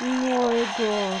Мой бог.